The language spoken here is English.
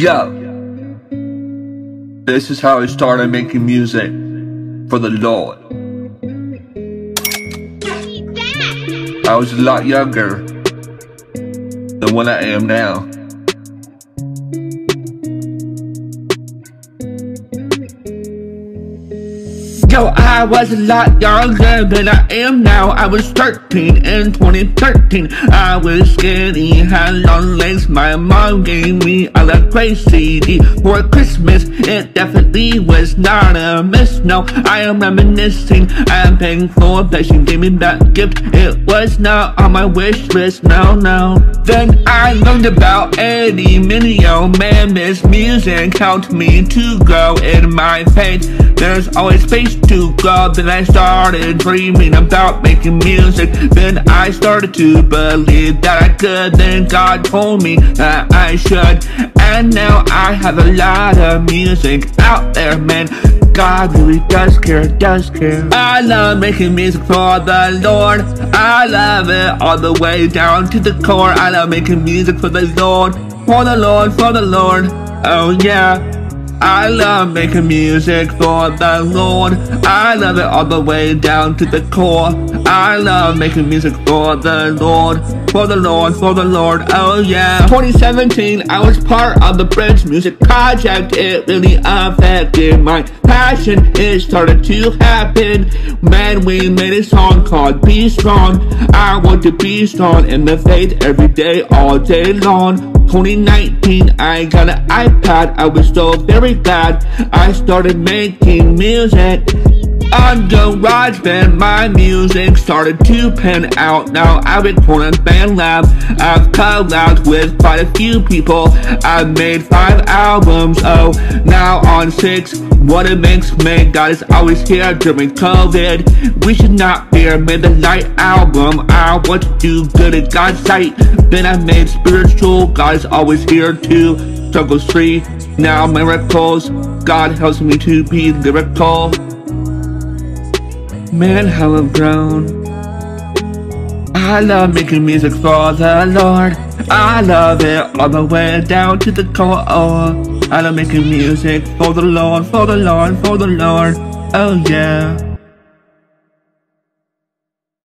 Yo, this is how I started making music for the Lord. I was a lot younger than what I am now. Yo, I was a lot younger than I am now. I was 13 in 2013. I was skinny, had long legs. My mom gave me a Lecrae CD for Christmas. It definitely was not a miss. No, I am reminiscing. I am thankful that she gave me that gift. It was not on my wish list. No, no. Then I learned about Andy Mineo. Man, this music helped me to grow in my faith. There's always space to go. Then I started dreaming about making music. Then I started to believe that I could. Then God told me that I should. And now I have a lot of music out there, man. God really does care, does care. I love making music for the Lord. I love it all the way down to the core. I love making music for the Lord, for the Lord, for the Lord. Oh yeah. I love making music for the Lord. I love it all the way down to the core. I love making music for the Lord. For the Lord, for the Lord, oh yeah. 2017, I was part of the Bridge Music Project. It really affected my passion. It started to happen. Man, we made a song called Be Strong. I want to be strong in the faith every day, all day long. 2019, I got an iPad. I was so very glad I started making music. On GarageBand, my music started to pan out. Now I record on BandLab. I've collabed with quite a few people. I've made five albums. Oh, now on six. What it makes man, God is always here during COVID. We should not fear. Made the light album. I want to do good in God's sight. Then I made spiritual. God is always here too. Struggles free. Now miracles. God helps me to be lyrical. Man, how I've grown. I love making music for the Lord. I love it all the way down to the core. I love making music for the Lord, for the Lord, for the Lord. Oh yeah.